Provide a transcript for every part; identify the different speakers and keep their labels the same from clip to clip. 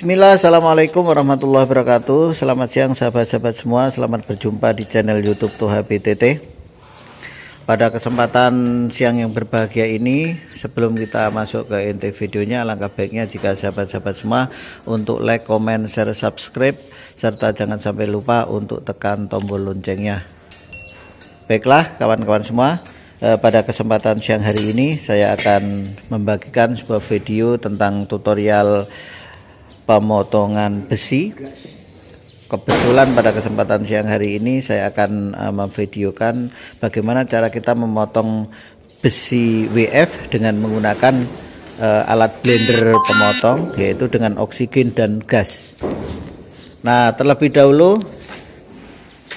Speaker 1: Bismillah, Assalamualaikum warahmatullahi wabarakatuh. Selamat siang sahabat-sahabat semua. Selamat berjumpa di channel youtube Tuha BTT Pada kesempatan siang yang berbahagia ini Sebelum kita masuk ke inti videonya Alangkah baiknya jika sahabat-sahabat semua Untuk like, comment, share, subscribe Serta jangan sampai lupa untuk tekan tombol loncengnya. Baiklah kawan-kawan semua eh, pada kesempatan siang hari ini saya akan membagikan sebuah video tentang tutorial pemotongan besi. Kebetulan pada kesempatan siang hari ini saya akan uh, memvideokan bagaimana cara kita memotong besi WF dengan menggunakan uh, alat blender pemotong yaitu dengan oksigen dan gas. Nah terlebih dahulu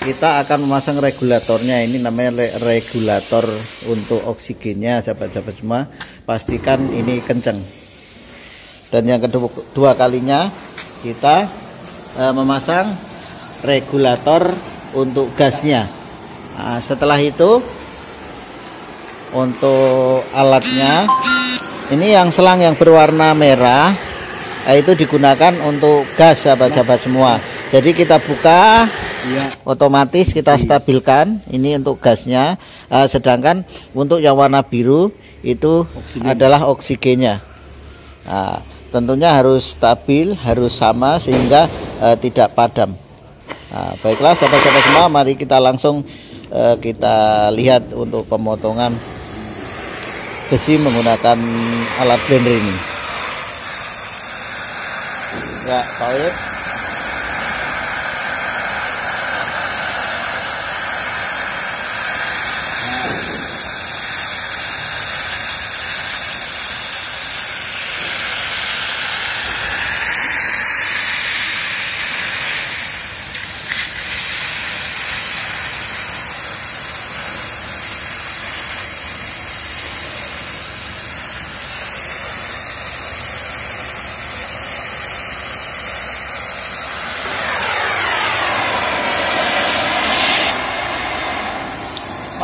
Speaker 1: kita akan memasang regulatornya. Ini namanya regulator untuk oksigennya sahabat-sahabat semua. Pastikan ini kenceng dan yang kedua, kalinya kita e, memasang regulator untuk gasnya. Nah, setelah itu untuk alatnya ini yang selang yang berwarna merah eh, itu digunakan untuk gas sahabat-sahabat semua. Jadi kita buka ya. otomatis kita stabilkan ini untuk gasnya. Uh, sedangkan untuk yang warna biru itu Oksigen. adalah oksigennya. Nah, tentunya harus stabil harus sama sehingga uh, tidak padam. Nah, baiklah sahabat-sahabat semua mari kita langsung uh, kita lihat untuk pemotongan besi menggunakan alat blender ini ya Pak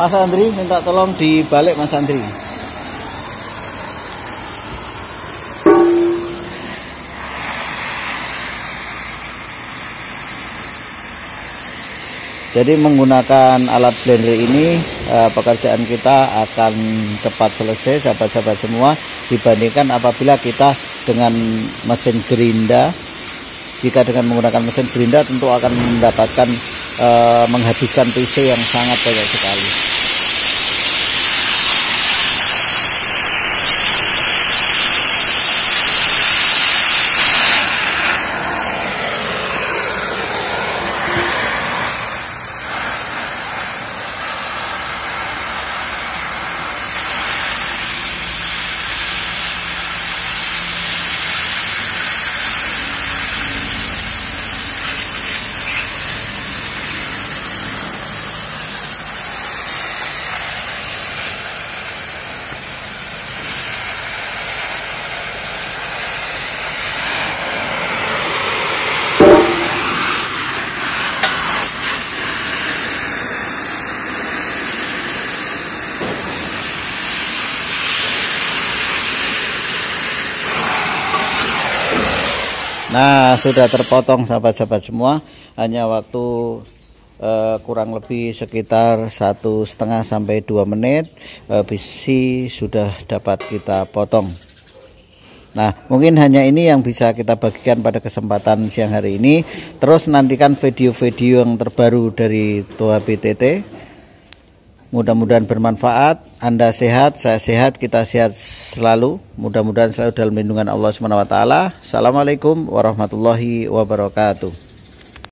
Speaker 1: Mas Andri minta tolong dibalik Mas Andri Jadi menggunakan alat blender ini eh, pekerjaan kita akan cepat selesai sahabat-sahabat semua dibandingkan apabila kita dengan mesin gerinda jika dengan menggunakan mesin gerinda tentu akan mendapatkan eh, menghabiskan PC yang sangat banyak sekali. Nah, sudah terpotong sahabat-sahabat semua. Hanya waktu uh, kurang lebih sekitar satu setengah sampai dua menit uh, besi sudah dapat kita potong. Nah, mungkin hanya ini yang bisa kita bagikan pada kesempatan siang hari ini. Terus nantikan video-video yang terbaru dari Tua BTT. Mudah-mudahan bermanfaat. Anda sehat, saya sehat, kita sehat selalu. Mudah-mudahan selalu dalam lindungan Allah SWT. Assalamualaikum warahmatullahi wabarakatuh.